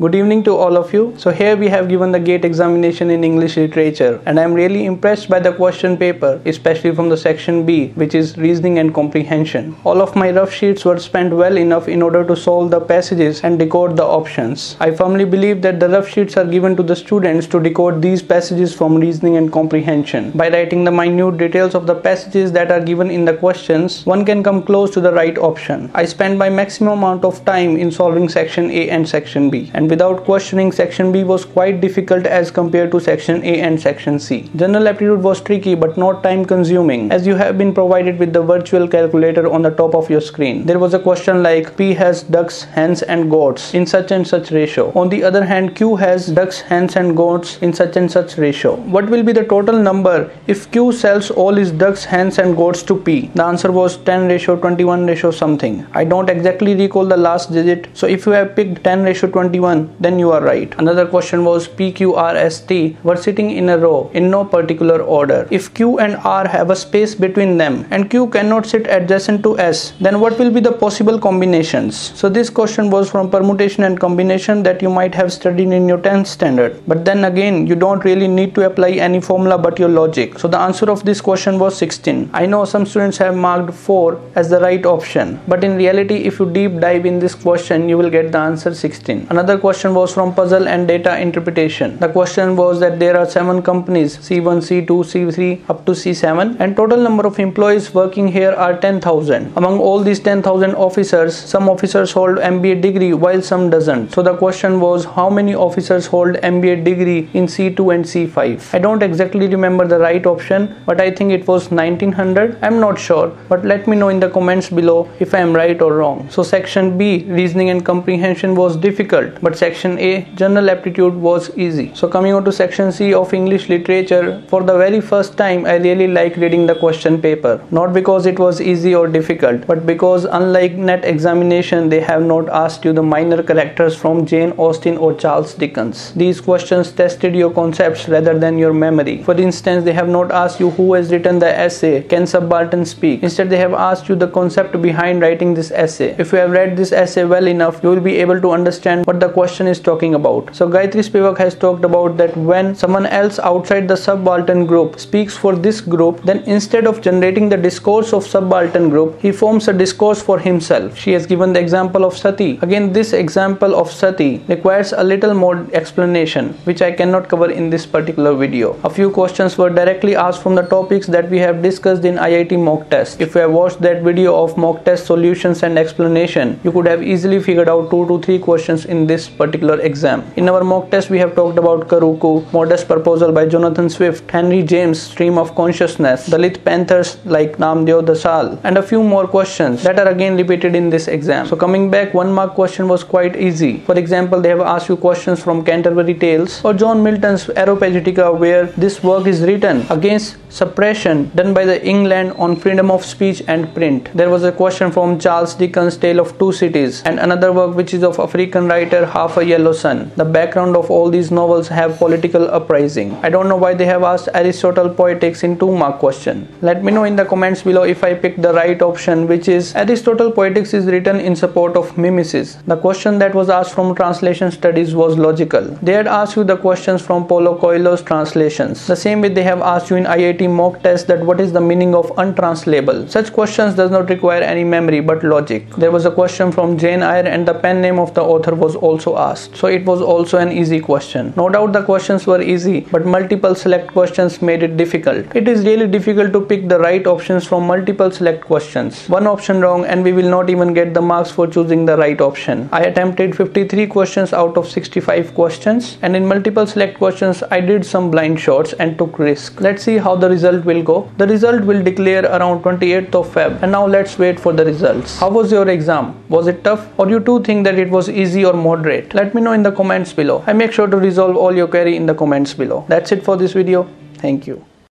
Good evening to all of you. So here we have given the GATE examination in English literature and I am really impressed by the question paper especially from the section B which is reasoning and comprehension. All of my rough sheets were spent well enough in order to solve the passages and decode the options. I firmly believe that the rough sheets are given to the students to decode these passages from reasoning and comprehension. By writing the minute details of the passages that are given in the questions, one can come close to the right option. I spent my maximum amount of time in solving section A and section B and without questioning section B was quite difficult as compared to section A and section C. General aptitude was tricky but not time consuming as you have been provided with the virtual calculator on the top of your screen. There was a question like P has ducks, hens and goats in such and such ratio. On the other hand Q has ducks, hens and goats in such and such ratio. What will be the total number if Q sells all his ducks, hens and goats to P? The answer was 10 ratio 21 ratio something. I don't exactly recall the last digit so if you have picked 10 ratio 21 then you are right. Another question was P, Q, R, S, T were sitting in a row in no particular order. If Q and R have a space between them and Q cannot sit adjacent to S, then what will be the possible combinations? So this question was from permutation and combination that you might have studied in your 10th standard. But then again, you don't really need to apply any formula but your logic. So the answer of this question was 16. I know some students have marked 4 as the right option, but in reality, if you deep dive in this question, you will get the answer 16. Another question question was from puzzle and data interpretation. The question was that there are seven companies C1, C2, C3 up to C7 and total number of employees working here are 10,000. Among all these 10,000 officers, some officers hold MBA degree while some doesn't. So the question was how many officers hold MBA degree in C2 and C5. I don't exactly remember the right option but I think it was 1900. I'm not sure but let me know in the comments below if I am right or wrong. So section B reasoning and comprehension was difficult but section A general aptitude was easy. So coming on to section C of English literature for the very first time I really like reading the question paper not because it was easy or difficult but because unlike net examination they have not asked you the minor characters from Jane Austen or Charles Dickens. These questions tested your concepts rather than your memory. For instance they have not asked you who has written the essay can subaltern speak. Instead they have asked you the concept behind writing this essay. If you have read this essay well enough you will be able to understand what the question is talking about. So Gayatri Spivak has talked about that when someone else outside the subaltern group speaks for this group, then instead of generating the discourse of subaltern group, he forms a discourse for himself. She has given the example of Sati. Again, this example of Sati requires a little more explanation, which I cannot cover in this particular video. A few questions were directly asked from the topics that we have discussed in IIT mock test. If you have watched that video of mock test solutions and explanation, you could have easily figured out two to three questions in this particular exam. In our mock test, we have talked about Karukku, Modest Proposal by Jonathan Swift, Henry James, Stream of Consciousness, Dalit Panthers like Namdeo Dhasal, and a few more questions that are again repeated in this exam. So coming back, one mark question was quite easy. For example, they have asked you questions from Canterbury Tales or John Milton's Areopagitica where this work is written against suppression done by the England on freedom of speech and print. There was a question from Charles Dickens' Tale of Two Cities and another work which is of African writer Half a Yellow Sun. The background of all these novels have political uprising. I don't know why they have asked Aristotle Poetics in two mark question. Let me know in the comments below if I picked the right option which is Aristotle Poetics is written in support of mimesis. The question that was asked from translation studies was logical. They had asked you the questions from Paulo Coelho's translations. The same way they have asked you in IIT mock test that what is the meaning of untranslatable. Such questions does not require any memory but logic. There was a question from Jane Eyre and the pen name of the author was also asked. So it was also an easy question. No doubt the questions were easy, but multiple select questions made it difficult. It is really difficult to pick the right options from multiple select questions. One option wrong and we will not even get the marks for choosing the right option. I attempted 53 questions out of 65 questions and in multiple select questions I did some blind shots and took risk. Let's see how the result will go. The result will declare around 28th of Feb and now let's wait for the results. How was your exam? Was it tough or you too think that it was easy or moderate? Let me know in the comments below. I make sure to resolve all your query in the comments below. That's it for this video. Thank you